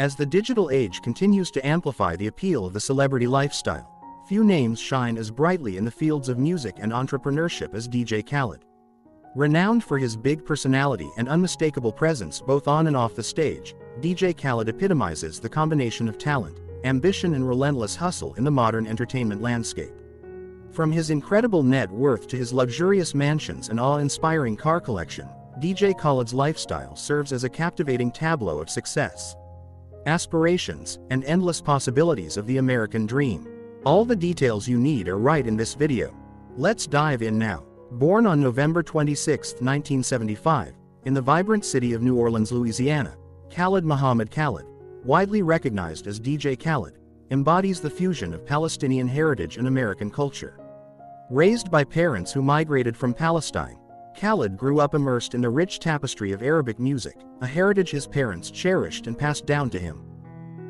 As the digital age continues to amplify the appeal of the celebrity lifestyle, few names shine as brightly in the fields of music and entrepreneurship as DJ Khaled. Renowned for his big personality and unmistakable presence both on and off the stage, DJ Khaled epitomizes the combination of talent, ambition and relentless hustle in the modern entertainment landscape. From his incredible net worth to his luxurious mansions and awe-inspiring car collection, DJ Khaled's lifestyle serves as a captivating tableau of success, aspirations, and endless possibilities of the American dream. All the details you need are right in this video. Let's dive in now. Born on November 26, 1975, in the vibrant city of New Orleans, Louisiana, Khaled Muhammad Khaled, widely recognized as DJ Khaled, embodies the fusion of Palestinian heritage and American culture. Raised by parents who migrated from Palestine, Khaled grew up immersed in the rich tapestry of Arabic music, a heritage his parents cherished and passed down to him.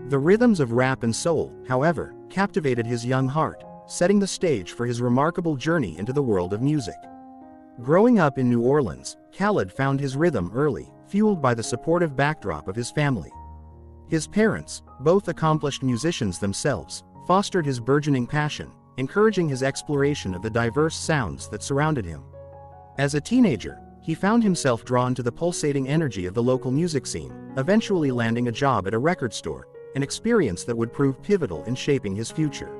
The rhythms of rap and soul, however, captivated his young heart, setting the stage for his remarkable journey into the world of music. Growing up in New Orleans, Khaled found his rhythm early, fueled by the supportive backdrop of his family. His parents, both accomplished musicians themselves, fostered his burgeoning passion, encouraging his exploration of the diverse sounds that surrounded him. As a teenager, he found himself drawn to the pulsating energy of the local music scene, eventually landing a job at a record store, an experience that would prove pivotal in shaping his future.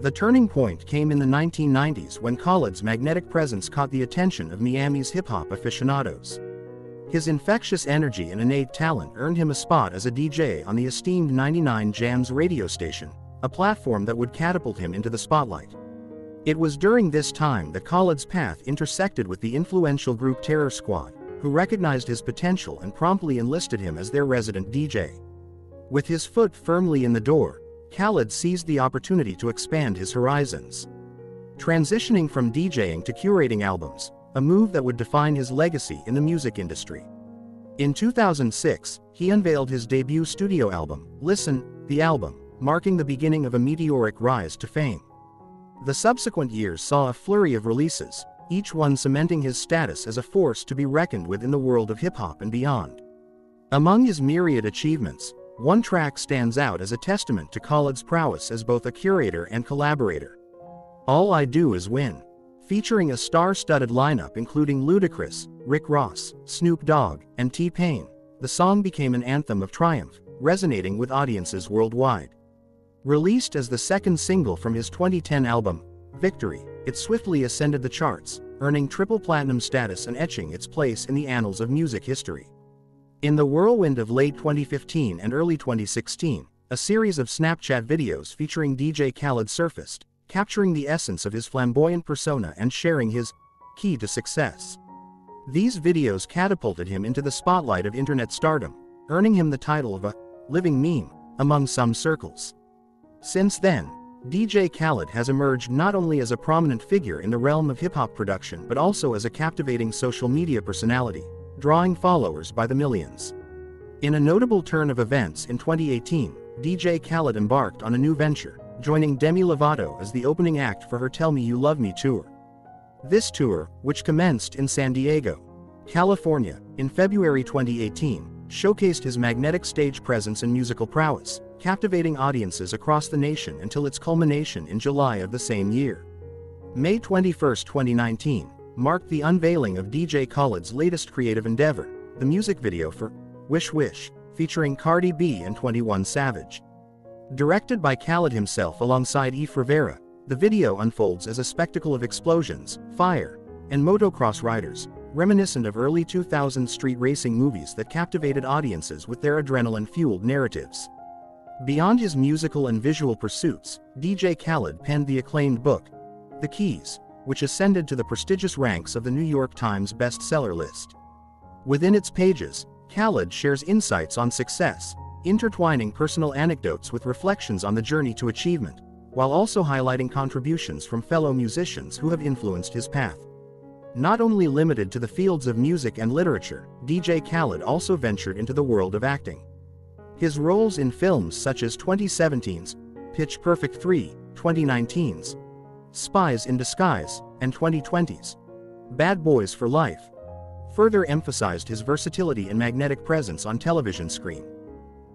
The turning point came in the 1990s when Khaled's magnetic presence caught the attention of Miami's hip-hop aficionados. His infectious energy and innate talent earned him a spot as a DJ on the esteemed 99 Jamz radio station, a platform that would catapult him into the spotlight. It was during this time that Khaled's path intersected with the influential group Terror Squad, who recognized his potential and promptly enlisted him as their resident DJ. With his foot firmly in the door, Khaled seized the opportunity to expand his horizons. Transitioning from DJing to curating albums, a move that would define his legacy in the music industry. In 2006, he unveiled his debut studio album, Listen, the album, marking the beginning of a meteoric rise to fame. The subsequent years saw a flurry of releases, each one cementing his status as a force to be reckoned with in the world of hip hop and beyond. Among his myriad achievements, one track stands out as a testament to Khaled's prowess as both a curator and collaborator. All I Do Is Win. Featuring a star-studded lineup including Ludacris, Rick Ross, Snoop Dogg, and T-Pain, the song became an anthem of triumph, resonating with audiences worldwide. Released as the second single from his 2010 album, Victory, it swiftly ascended the charts, earning triple platinum status and etching its place in the annals of music history. In the whirlwind of late 2015 and early 2016, a series of Snapchat videos featuring DJ Khaled surfaced, capturing the essence of his flamboyant persona and sharing his key to success. These videos catapulted him into the spotlight of internet stardom, earning him the title of a living meme among some circles. Since then, DJ Khaled has emerged not only as a prominent figure in the realm of hip hop production but also as a captivating social media personality drawing followers by the millions. In a notable turn of events in 2018, DJ Khaled embarked on a new venture, joining Demi Lovato as the opening act for her Tell Me You Love Me tour. This tour, which commenced in San Diego, California, in February 2018, showcased his magnetic stage presence and musical prowess, captivating audiences across the nation until its culmination in July of the same year. May 21, 2019, marked the unveiling of DJ Khaled's latest creative endeavor, the music video for Wish Wish, featuring Cardi B and 21 Savage. Directed by Khaled himself alongside Eif Rivera, the video unfolds as a spectacle of explosions, fire, and motocross riders, reminiscent of early 2000 street racing movies that captivated audiences with their adrenaline-fueled narratives. Beyond his musical and visual pursuits, DJ Khaled penned the acclaimed book, The Keys, which ascended to the prestigious ranks of the New York Times bestseller list. Within its pages, Khaled shares insights on success, intertwining personal anecdotes with reflections on the journey to achievement, while also highlighting contributions from fellow musicians who have influenced his path. Not only limited to the fields of music and literature, DJ Khaled also ventured into the world of acting. His roles in films such as 2017's Pitch Perfect 3, 2019's Spies in Disguise, and 2020's Bad Boys for Life further emphasized his versatility and magnetic presence on television screen.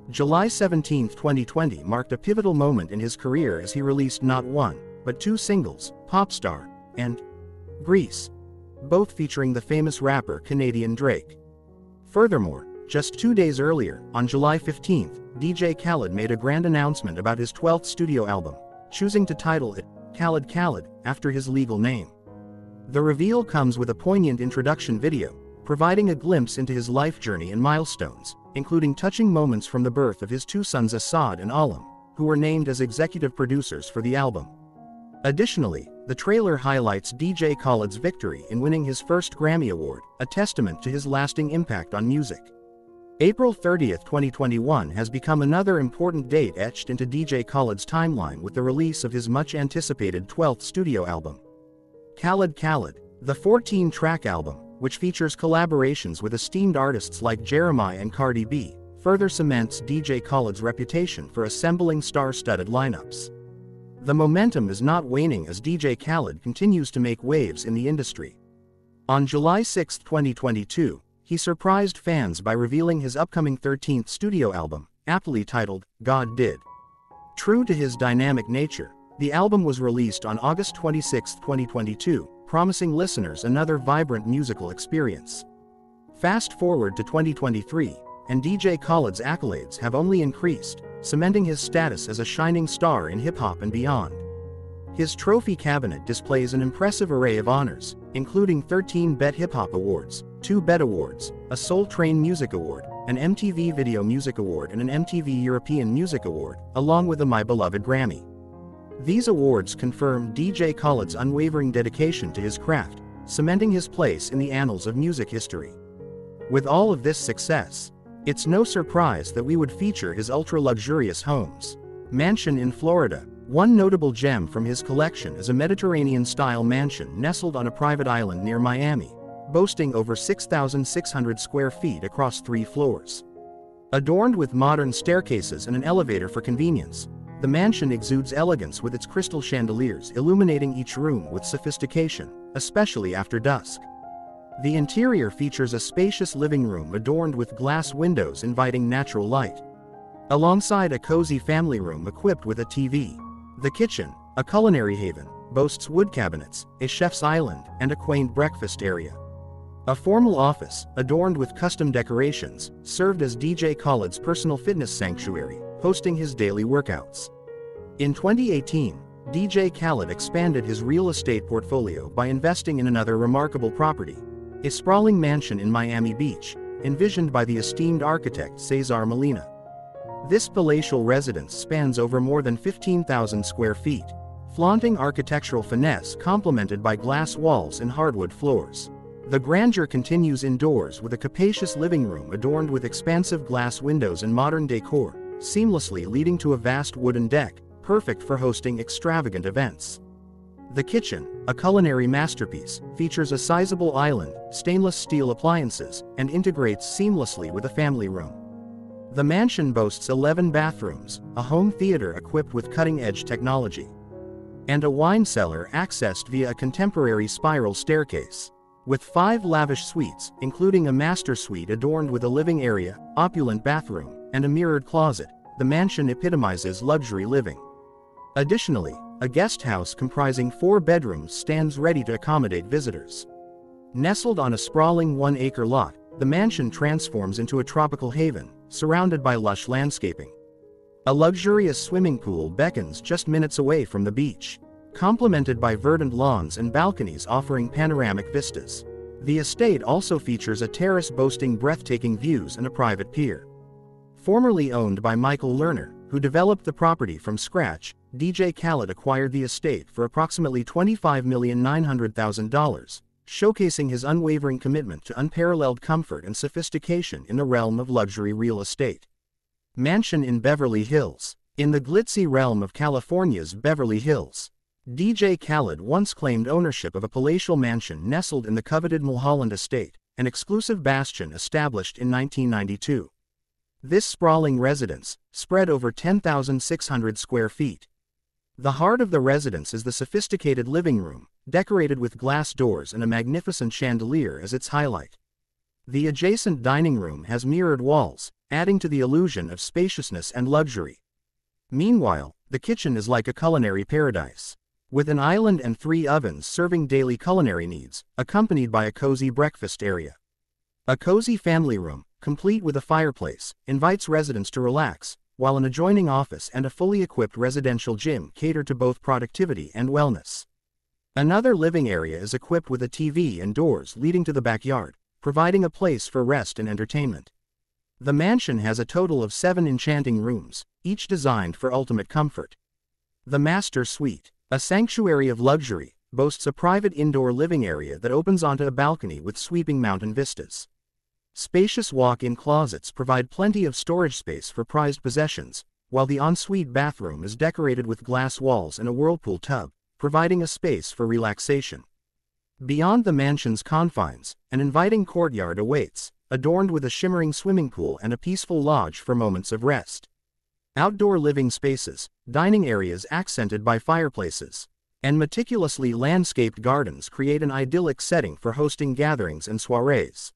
July 17, 2020 marked a pivotal moment in his career as he released not one, but two singles, Popstar and Greece, both featuring the famous rapper Canadian Drake. Furthermore, just two days earlier, on July 15, DJ Khaled made a grand announcement about his 12th studio album, choosing to title it Khaled Khaled after his legal name. The reveal comes with a poignant introduction video, providing a glimpse into his life journey and milestones, including touching moments from the birth of his two sons Asahd and Aalam, who were named as executive producers for the album. Additionally, the trailer highlights DJ Khaled's victory in winning his first Grammy Award, a testament to his lasting impact on music. April 30, 2021 has become another important date etched into DJ Khaled's timeline with the release of his much-anticipated 12th studio album. Khaled Khaled, the 14-track album, which features collaborations with esteemed artists like Jeremih and Cardi B, further cements DJ Khaled's reputation for assembling star-studded lineups. The momentum is not waning as DJ Khaled continues to make waves in the industry. On July 6, 2022, he surprised fans by revealing his upcoming 13th studio album, aptly titled, God Did. True to his dynamic nature, the album was released on August 26, 2022, promising listeners another vibrant musical experience. Fast forward to 2023, and DJ Khaled's accolades have only increased, cementing his status as a shining star in hip-hop and beyond. His trophy cabinet displays an impressive array of honors, including 13 BET Hip Hop Awards, 2 BET Awards, a Soul Train Music Award, an MTV Video Music Award and an MTV European Music Award, along with a My Beloved Grammy. These awards confirm DJ Khaled's unwavering dedication to his craft, cementing his place in the annals of music history. With all of this success, it's no surprise that we would feature his ultra-luxurious homes. Mansion in Florida. One notable gem from his collection is a Mediterranean-style mansion nestled on a private island near Miami, boasting over 6,600 square feet across three floors. Adorned with modern staircases and an elevator for convenience, the mansion exudes elegance with its crystal chandeliers illuminating each room with sophistication, especially after dusk. The interior features a spacious living room adorned with glass windows inviting natural light. Alongside a cozy family room equipped with a TV. The kitchen, a culinary haven, boasts wood cabinets, a chef's island, and a quaint breakfast area. A formal office, adorned with custom decorations, served as DJ Khaled's personal fitness sanctuary, hosting his daily workouts. In 2018, DJ Khaled expanded his real estate portfolio by investing in another remarkable property, a sprawling mansion in Miami Beach, envisioned by the esteemed architect Cesar Molina. This palatial residence spans over more than 15,000 square feet, flaunting architectural finesse complemented by glass walls and hardwood floors. The grandeur continues indoors with a capacious living room adorned with expansive glass windows and modern decor, seamlessly leading to a vast wooden deck, perfect for hosting extravagant events. The kitchen, a culinary masterpiece, features a sizable island, stainless steel appliances, and integrates seamlessly with a family room. The mansion boasts 11 bathrooms, a home theater equipped with cutting-edge technology, and a wine cellar accessed via a contemporary spiral staircase. With five lavish suites, including a master suite adorned with a living area, opulent bathroom, and a mirrored closet, the mansion epitomizes luxury living. Additionally, a guest house comprising four bedrooms stands ready to accommodate visitors. Nestled on a sprawling one-acre lot, the mansion transforms into a tropical haven, surrounded by lush landscaping. A luxurious swimming pool beckons just minutes away from the beach, complemented by verdant lawns and balconies offering panoramic vistas. The estate also features a terrace boasting breathtaking views and a private pier. Formerly owned by Michael Lerner, who developed the property from scratch, DJ Khaled acquired the estate for approximately $25,900,000, showcasing his unwavering commitment to unparalleled comfort and sophistication in the realm of luxury real estate. Mansion in Beverly Hills. In the glitzy realm of California's Beverly Hills, DJ Khaled once claimed ownership of a palatial mansion nestled in the coveted Mulholland Estate, an exclusive bastion established in 1992. This sprawling residence, spread over 10,600 square feet, the heart of the residence is the sophisticated living room, decorated with glass doors and a magnificent chandelier as its highlight. The adjacent dining room has mirrored walls, adding to the illusion of spaciousness and luxury. Meanwhile, the kitchen is like a culinary paradise. With an island and three ovens serving daily culinary needs, accompanied by a cozy breakfast area. A cozy family room, complete with a fireplace, invites residents to relax, while an adjoining office and a fully equipped residential gym cater to both productivity and wellness. Another living area is equipped with a TV and doors leading to the backyard, providing a place for rest and entertainment. The mansion has a total of seven enchanting rooms, each designed for ultimate comfort. The Master Suite, a sanctuary of luxury, boasts a private indoor living area that opens onto a balcony with sweeping mountain vistas. Spacious walk-in closets provide plenty of storage space for prized possessions, while the ensuite bathroom is decorated with glass walls and a whirlpool tub, providing a space for relaxation. Beyond the mansion's confines, an inviting courtyard awaits, adorned with a shimmering swimming pool and a peaceful lodge for moments of rest. Outdoor living spaces, dining areas accented by fireplaces, and meticulously landscaped gardens create an idyllic setting for hosting gatherings and soirees.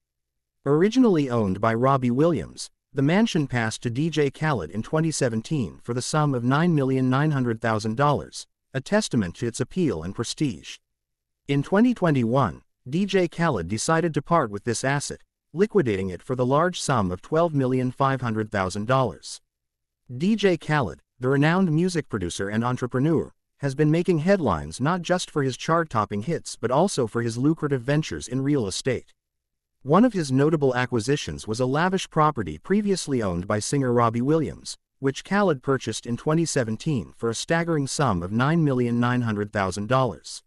Originally owned by Robbie Williams, the mansion passed to DJ Khaled in 2017 for the sum of $9,900,000, a testament to its appeal and prestige. In 2021, DJ Khaled decided to part with this asset, liquidating it for the large sum of $12,500,000. DJ Khaled, the renowned music producer and entrepreneur, has been making headlines not just for his chart-topping hits but also for his lucrative ventures in real estate. One of his notable acquisitions was a lavish property previously owned by singer Robbie Williams, which Khaled purchased in 2017 for a staggering sum of $9,900,000.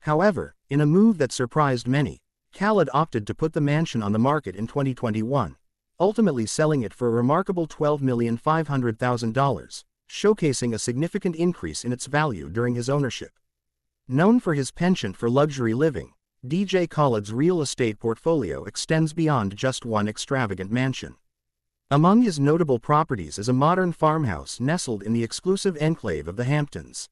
However, in a move that surprised many, Khaled opted to put the mansion on the market in 2021, ultimately selling it for a remarkable $12,500,000, showcasing a significant increase in its value during his ownership. Known for his penchant for luxury living, DJ Khaled's real estate portfolio extends beyond just one extravagant mansion. Among his notable properties is a modern farmhouse nestled in the exclusive enclave of the Hamptons.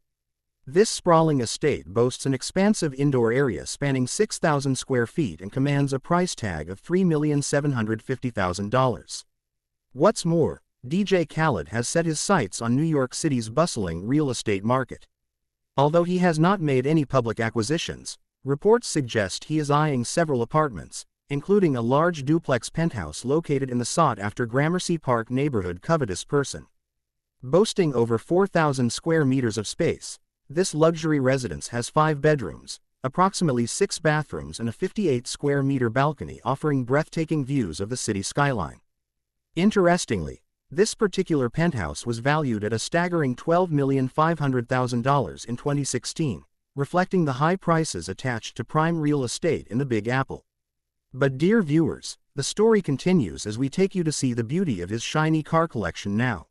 This sprawling estate boasts an expansive indoor area spanning 6,000 square feet and commands a price tag of $3,750,000. What's more, DJ Khaled has set his sights on New York City's bustling real estate market. Although he has not made any public acquisitions, Reports suggest he is eyeing several apartments, including a large duplex penthouse located in the sought-after Gramercy Park neighborhood Covetous Person. Boasting over 4,000 square meters of space, this luxury residence has five bedrooms, approximately six bathrooms and a 58 square meter balcony offering breathtaking views of the city skyline. Interestingly, this particular penthouse was valued at a staggering $12,500,000 in 2016, reflecting the high prices attached to prime real estate in the Big Apple. But dear viewers, the story continues as we take you to see the beauty of his shiny car collection now.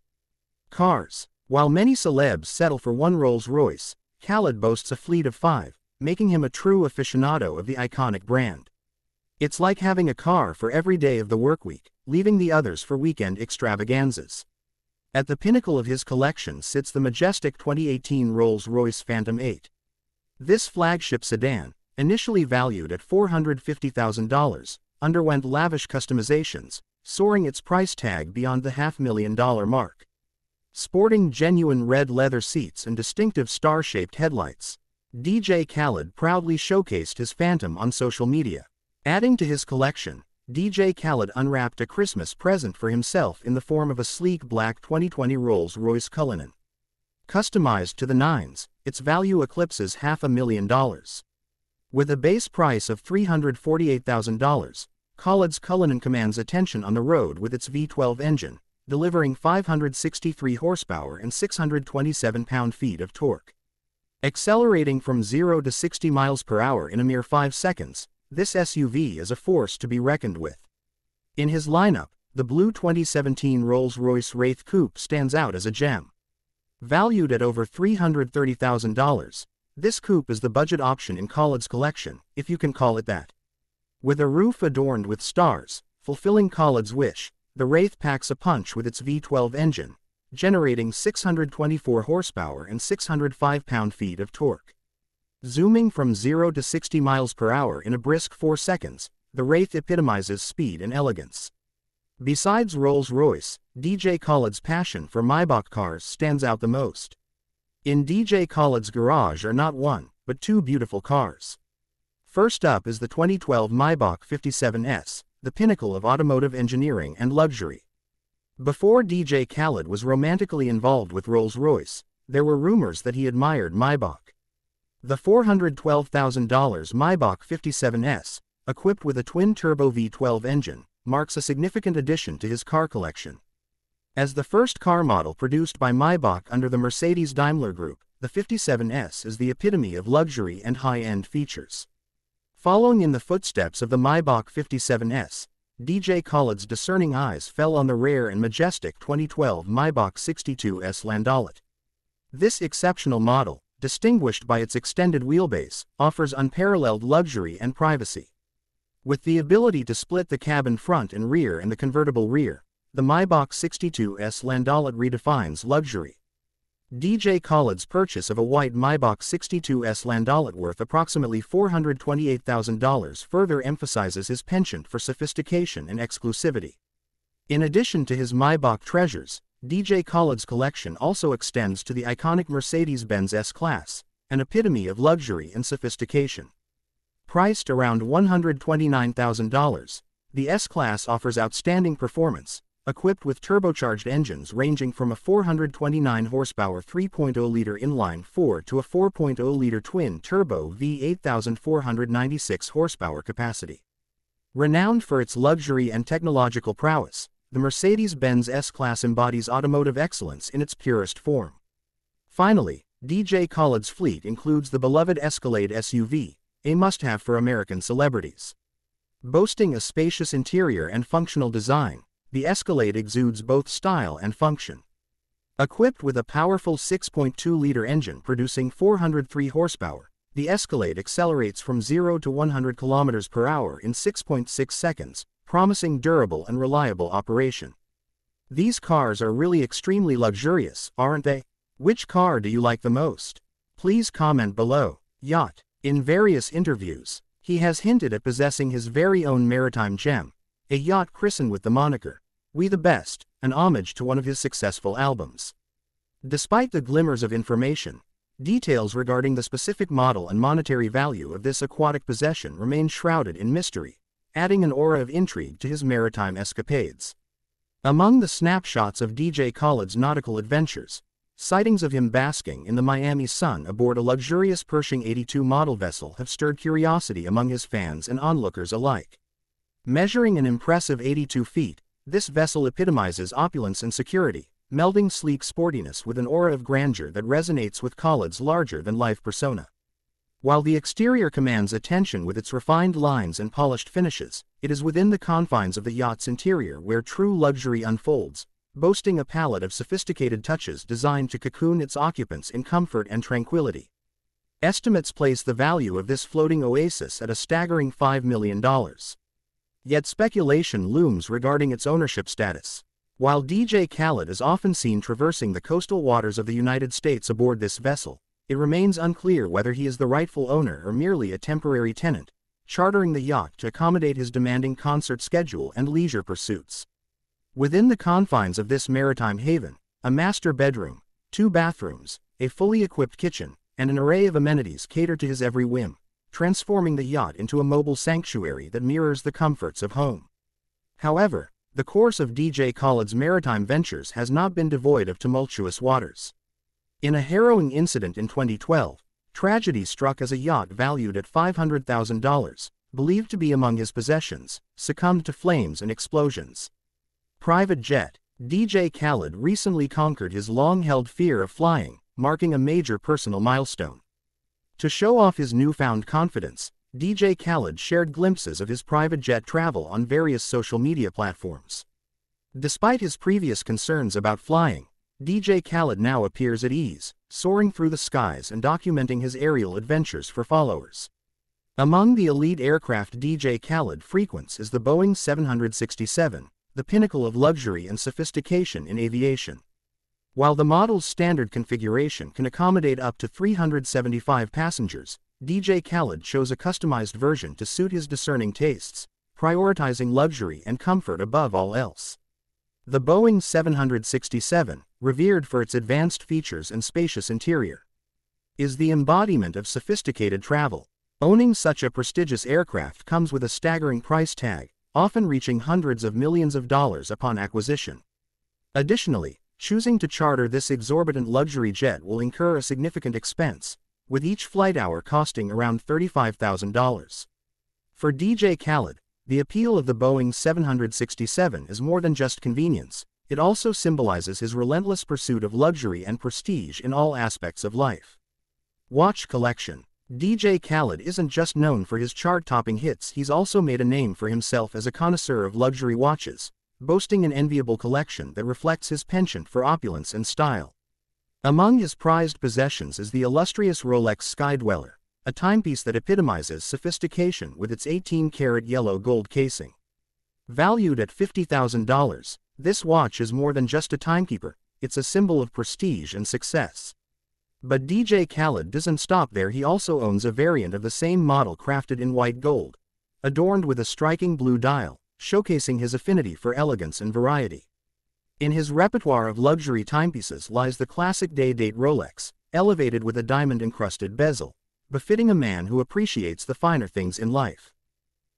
Cars. While many celebs settle for one Rolls-Royce, Khaled boasts a fleet of five, making him a true aficionado of the iconic brand. It's like having a car for every day of the workweek, leaving the others for weekend extravaganzas. At the pinnacle of his collection sits the majestic 2018 Rolls-Royce Phantom 8. This flagship sedan, initially valued at $450,000, underwent lavish customizations, soaring its price tag beyond the half-million dollar mark. Sporting genuine red leather seats and distinctive star-shaped headlights, DJ Khaled proudly showcased his Phantom on social media. Adding to his collection, DJ Khaled unwrapped a Christmas present for himself in the form of a sleek black 2020 Rolls-Royce Cullinan. Customized to the nines, its value eclipses half a million dollars. With a base price of $348,000, Khaled's Cullinan commands attention on the road with its V12 engine, delivering 563 horsepower and 627 pound-feet of torque. Accelerating from 0 to 60 miles per hour in a mere 5 seconds, this SUV is a force to be reckoned with. In his lineup, the blue 2017 Rolls-Royce Wraith Coupe stands out as a gem. Valued at over $330,000, this coupe is the budget option in Khaled's collection, if you can call it that. With a roof adorned with stars, fulfilling Khaled's wish, the Wraith packs a punch with its V12 engine, generating 624 horsepower and 605 pound-feet of torque. Zooming from 0 to 60 miles per hour in a brisk 4 seconds, the Wraith epitomizes speed and elegance. Besides Rolls-Royce, DJ Khaled's passion for Maybach cars stands out the most. In DJ Khaled's garage are not one, but two beautiful cars. First up is the 2012 Maybach 57S, the pinnacle of automotive engineering and luxury. Before DJ Khaled was romantically involved with Rolls-Royce, there were rumors that he admired Maybach. The $412,000 Maybach 57S, equipped with a twin-turbo V12 engine, marks a significant addition to his car collection. As the first car model produced by Maybach under the Mercedes-Daimler Group, the 57S is the epitome of luxury and high-end features. Following in the footsteps of the Maybach 57S, DJ Khaled's discerning eyes fell on the rare and majestic 2012 Maybach 62S Landaulet. This exceptional model, distinguished by its extended wheelbase, offers unparalleled luxury and privacy. With the ability to split the cabin front and rear and the convertible rear, the Maybach 62S Landaulet redefines luxury. DJ Khaled's purchase of a white Maybach 62S Landaulet worth approximately $428,000 further emphasizes his penchant for sophistication and exclusivity. In addition to his Maybach treasures, DJ Khaled's collection also extends to the iconic Mercedes-Benz S-Class, an epitome of luxury and sophistication. Priced around $129,000, the S-Class offers outstanding performance, equipped with turbocharged engines ranging from a 429 horsepower 3.0-liter inline-4 to a 4.0-liter twin-turbo V8496 horsepower capacity. Renowned for its luxury and technological prowess, the Mercedes-Benz S-Class embodies automotive excellence in its purest form. Finally, DJ Khaled's fleet includes the beloved Escalade SUV, a must-have for American celebrities. Boasting a spacious interior and functional design, the Escalade exudes both style and function. Equipped with a powerful 6.2-liter engine producing 403 horsepower, the Escalade accelerates from 0 to 100 km per hour in 6.6 seconds, promising durable and reliable operation. These cars are really extremely luxurious, aren't they? Which car do you like the most? Please comment below. Yacht. In various interviews, he has hinted at possessing his very own maritime gem, a yacht christened with the moniker, We the Best, an homage to one of his successful albums. Despite the glimmers of information, details regarding the specific model and monetary value of this aquatic possession remain shrouded in mystery adding an aura of intrigue to his maritime escapades. Among the snapshots of DJ Khaled's nautical adventures, sightings of him basking in the Miami sun aboard a luxurious Pershing 82 model vessel have stirred curiosity among his fans and onlookers alike. Measuring an impressive 82 feet, this vessel epitomizes opulence and security, melding sleek sportiness with an aura of grandeur that resonates with Khaled's larger-than-life persona. While the exterior commands attention with its refined lines and polished finishes, it is within the confines of the yacht's interior where true luxury unfolds, boasting a palette of sophisticated touches designed to cocoon its occupants in comfort and tranquility. Estimates place the value of this floating oasis at a staggering $5 million. Yet speculation looms regarding its ownership status. While DJ Khaled is often seen traversing the coastal waters of the United States aboard this vessel, it remains unclear whether he is the rightful owner or merely a temporary tenant, chartering the yacht to accommodate his demanding concert schedule and leisure pursuits. Within the confines of this maritime haven, a master bedroom, two bathrooms, a fully equipped kitchen, and an array of amenities cater to his every whim, transforming the yacht into a mobile sanctuary that mirrors the comforts of home. However, the course of DJ Khaled's maritime ventures has not been devoid of tumultuous waters. In a harrowing incident in 2012, tragedy struck as a yacht valued at $500,000, believed to be among his possessions, succumbed to flames and explosions. Private jet, DJ Khaled recently conquered his long-held fear of flying, marking a major personal milestone. To show off his newfound confidence, DJ Khaled shared glimpses of his private jet travel on various social media platforms. Despite his previous concerns about flying, DJ Khaled now appears at ease, soaring through the skies and documenting his aerial adventures for followers. Among the elite aircraft DJ Khaled frequents is the Boeing 767, the pinnacle of luxury and sophistication in aviation. While the model's standard configuration can accommodate up to 375 passengers, DJ Khaled chose a customized version to suit his discerning tastes, prioritizing luxury and comfort above all else. The Boeing 767, revered for its advanced features and spacious interior, is the embodiment of sophisticated travel. Owning such a prestigious aircraft comes with a staggering price tag, often reaching hundreds of millions of dollars upon acquisition. Additionally, choosing to charter this exorbitant luxury jet will incur a significant expense, with each flight hour costing around $35,000. For DJ Khaled, the appeal of the Boeing 767 is more than just convenience, it also symbolizes his relentless pursuit of luxury and prestige in all aspects of life. Watch Collection DJ Khaled isn't just known for his chart-topping hits he's also made a name for himself as a connoisseur of luxury watches, boasting an enviable collection that reflects his penchant for opulence and style. Among his prized possessions is the illustrious Rolex Skydweller, a timepiece that epitomizes sophistication with its 18-karat yellow gold casing. Valued at $50,000, this watch is more than just a timekeeper, it's a symbol of prestige and success. But DJ Khaled doesn't stop there he also owns a variant of the same model crafted in white gold, adorned with a striking blue dial, showcasing his affinity for elegance and variety. In his repertoire of luxury timepieces lies the classic day-date Rolex, elevated with a diamond-encrusted bezel, befitting a man who appreciates the finer things in life.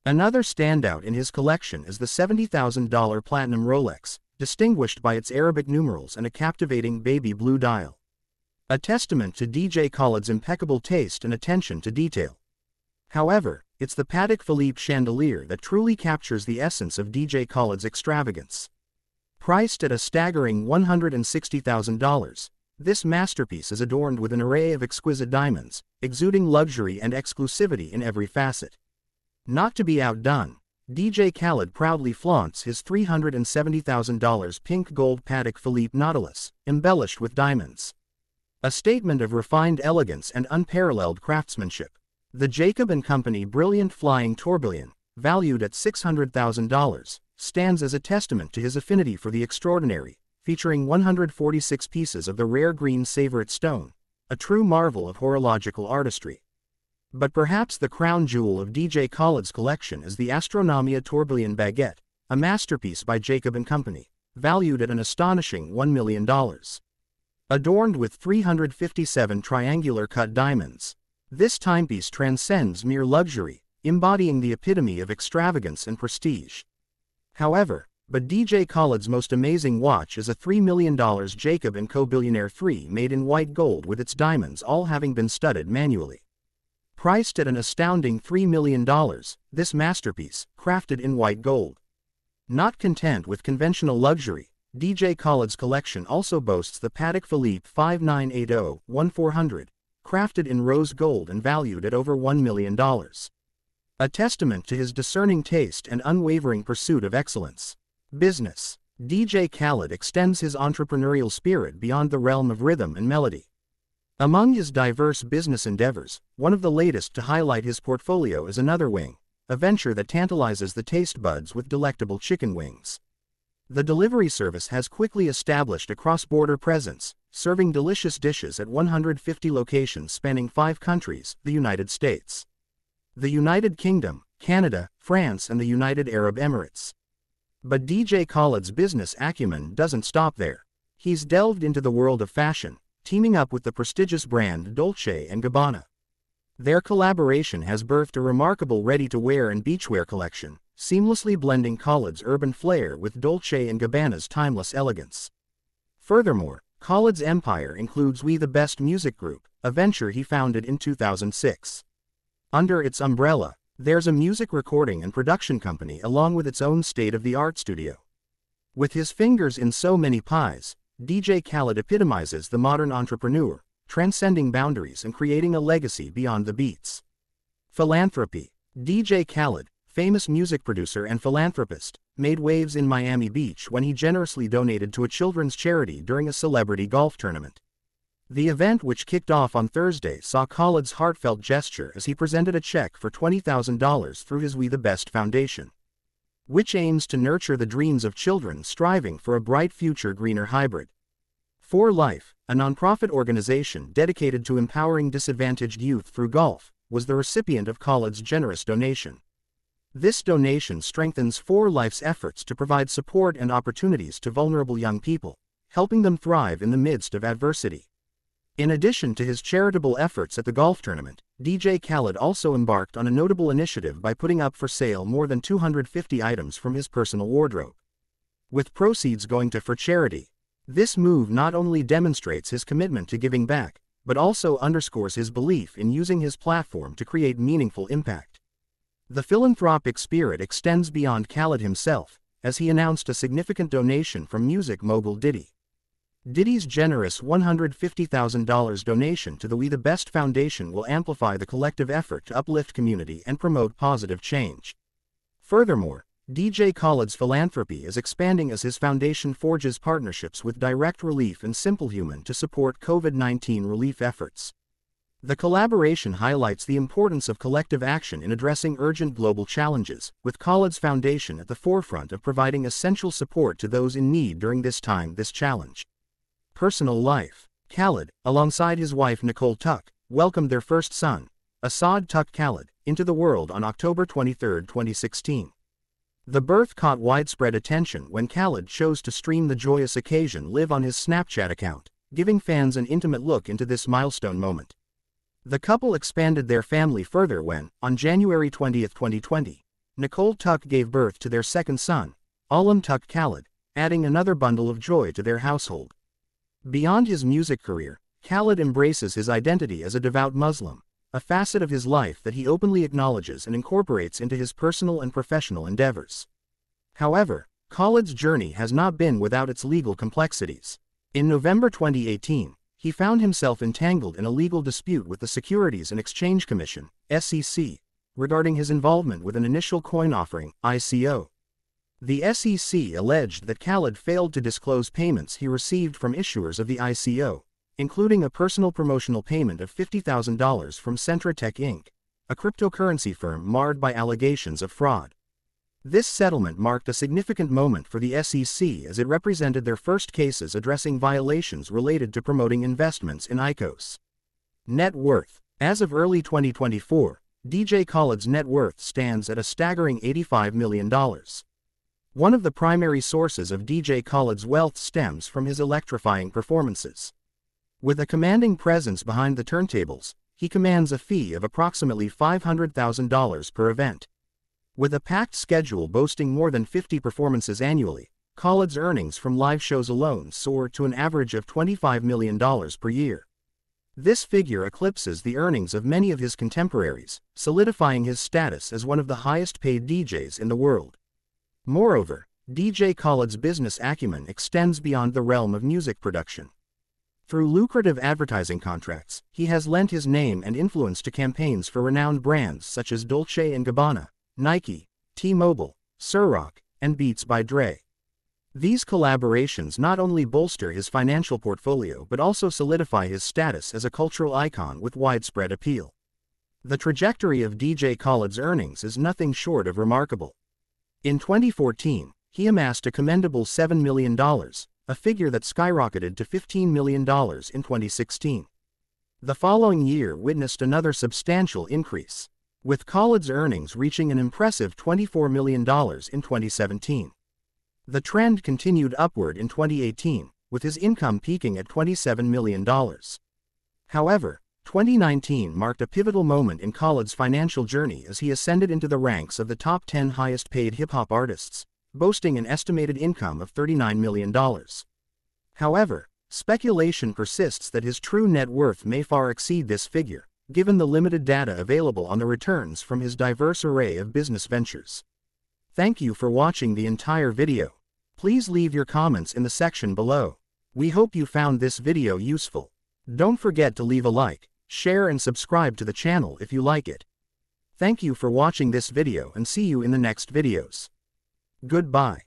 Another standout in his collection is the $70,000 platinum Rolex, distinguished by its Arabic numerals and a captivating baby blue dial. A testament to DJ Khaled's impeccable taste and attention to detail. However, it's the Patek Philippe chandelier that truly captures the essence of DJ Khaled's extravagance. Priced at a staggering $160,000, this masterpiece is adorned with an array of exquisite diamonds, exuding luxury and exclusivity in every facet. Not to be outdone, DJ Khaled proudly flaunts his $370,000 pink gold Patek Philippe Nautilus, embellished with diamonds. A statement of refined elegance and unparalleled craftsmanship. The Jacob & Company Brilliant Flying Tourbillon, valued at $600,000, stands as a testament to his affinity for the extraordinary, featuring 146 pieces of the rare green Sèvres stone, a true marvel of horological artistry. But perhaps the crown jewel of DJ Khaled's collection is the Astronomia Tourbillon Baguette, a masterpiece by Jacob & Company, valued at an astonishing $1 million. Adorned with 357 triangular cut diamonds, this timepiece transcends mere luxury, embodying the epitome of extravagance and prestige. However, but DJ Khaled's most amazing watch is a $3 million Jacob & Co. Billionaire 3 made in white gold with its diamonds all having been studded manually. Priced at an astounding $3 million, this masterpiece, crafted in white gold. Not content with conventional luxury, DJ Khaled's collection also boasts the Patek Philippe 5980-1400, crafted in rose gold and valued at over $1 million. A testament to his discerning taste and unwavering pursuit of excellence. Business. DJ Khaled extends his entrepreneurial spirit beyond the realm of rhythm and melody. Among his diverse business endeavors, one of the latest to highlight his portfolio is Another Wing, a venture that tantalizes the taste buds with delectable chicken wings. The delivery service has quickly established a cross-border presence, serving delicious dishes at 150 locations spanning five countries, the United States, the United Kingdom, Canada, France and the United Arab Emirates. But DJ Khaled's business acumen doesn't stop there. He's delved into the world of fashion, teaming up with the prestigious brand Dolce & Gabbana. Their collaboration has birthed a remarkable ready-to-wear and beachwear collection, seamlessly blending Khaled's urban flair with Dolce & Gabbana's timeless elegance. Furthermore, Khaled's empire includes We the Best Music Group, a venture he founded in 2006. Under its umbrella, there's a music recording and production company along with its own state-of-the-art studio. With his fingers in so many pies, DJ Khaled epitomizes the modern entrepreneur, transcending boundaries and creating a legacy beyond the beats. Philanthropy. DJ Khaled, famous music producer and philanthropist, made waves in Miami Beach when he generously donated to a children's charity during a celebrity golf tournament. The event which kicked off on Thursday saw Khaled's heartfelt gesture as he presented a check for $20,000 through his We the Best Foundation, which aims to nurture the dreams of children striving for a bright future greener hybrid. For Life, a nonprofit organization dedicated to empowering disadvantaged youth through golf, was the recipient of Khaled's generous donation. This donation strengthens 4Life's efforts to provide support and opportunities to vulnerable young people, helping them thrive in the midst of adversity. In addition to his charitable efforts at the golf tournament, DJ Khaled also embarked on a notable initiative by putting up for sale more than 250 items from his personal wardrobe. With proceeds going to for charity, this move not only demonstrates his commitment to giving back, but also underscores his belief in using his platform to create meaningful impact. The philanthropic spirit extends beyond Khaled himself, as he announced a significant donation from music mogul Diddy. Diddy's generous $150,000 donation to the We the Best Foundation will amplify the collective effort to uplift community and promote positive change. Furthermore, DJ Khaled's philanthropy is expanding as his foundation forges partnerships with Direct Relief and Simple Human to support COVID-19 relief efforts. The collaboration highlights the importance of collective action in addressing urgent global challenges, with Khaled's foundation at the forefront of providing essential support to those in need during this time this challenge. Personal life. Khaled, alongside his wife Nicole Tuck, welcomed their first son, Asahd Tuck Khaled, into the world on October 23, 2016. The birth caught widespread attention when Khaled chose to stream the joyous occasion live on his Snapchat account, giving fans an intimate look into this milestone moment. The couple expanded their family further when, on January 20, 2020, Nicole Tuck gave birth to their second son, Aalam Tuck Khaled, adding another bundle of joy to their household. Beyond his music career, Khaled embraces his identity as a devout Muslim, a facet of his life that he openly acknowledges and incorporates into his personal and professional endeavors. However, Khaled's journey has not been without its legal complexities. In November 2018, he found himself entangled in a legal dispute with the Securities and Exchange Commission, SEC, regarding his involvement with an initial coin offering, ICO. The SEC alleged that Khaled failed to disclose payments he received from issuers of the ICO, including a personal promotional payment of $50,000 from Centra Tech Inc., a cryptocurrency firm marred by allegations of fraud. This settlement marked a significant moment for the SEC as it represented their first cases addressing violations related to promoting investments in ICOs. Net worth. As of early 2024, DJ Khaled's net worth stands at a staggering $85 million. One of the primary sources of DJ Khaled's wealth stems from his electrifying performances. With a commanding presence behind the turntables, he commands a fee of approximately $500,000 per event. With a packed schedule boasting more than 50 performances annually, Khaled's earnings from live shows alone soar to an average of $25 million per year. This figure eclipses the earnings of many of his contemporaries, solidifying his status as one of the highest paid DJs in the world. Moreover, DJ Khaled's business acumen extends beyond the realm of music production. Through lucrative advertising contracts, he has lent his name and influence to campaigns for renowned brands such as Dolce & Gabbana, Nike, T-Mobile, Ciroc, and Beats by Dre. These collaborations not only bolster his financial portfolio but also solidify his status as a cultural icon with widespread appeal. The trajectory of DJ Khaled's earnings is nothing short of remarkable. In 2014, he amassed a commendable $7 million, a figure that skyrocketed to $15 million in 2016. The following year witnessed another substantial increase, with Khaled's earnings reaching an impressive $24 million in 2017. The trend continued upward in 2018, with his income peaking at $27 million. However, 2019 marked a pivotal moment in Khaled's financial journey as he ascended into the ranks of the top 10 highest paid hip hop artists, boasting an estimated income of $39 million. However, speculation persists that his true net worth may far exceed this figure, given the limited data available on the returns from his diverse array of business ventures. Thank you for watching the entire video. Please leave your comments in the section below. We hope you found this video useful. Don't forget to leave a like, share and subscribe to the channel if you like it. Thank you for watching this video and see you in the next videos. Goodbye.